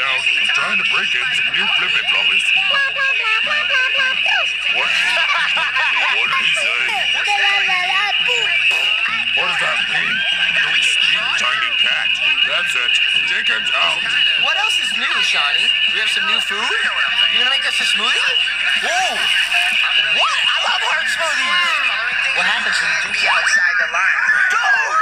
down. I'm trying to break in some new flippy floppies. What? what did he say? What does that mean? Don't speak, tiny cat. That's it. Chickens out. What else is new, Shawnee? We have some new food? You gonna make us a smoothie? Whoa! What? I love heart smoothies! What happens when you Be outside the line. Dude!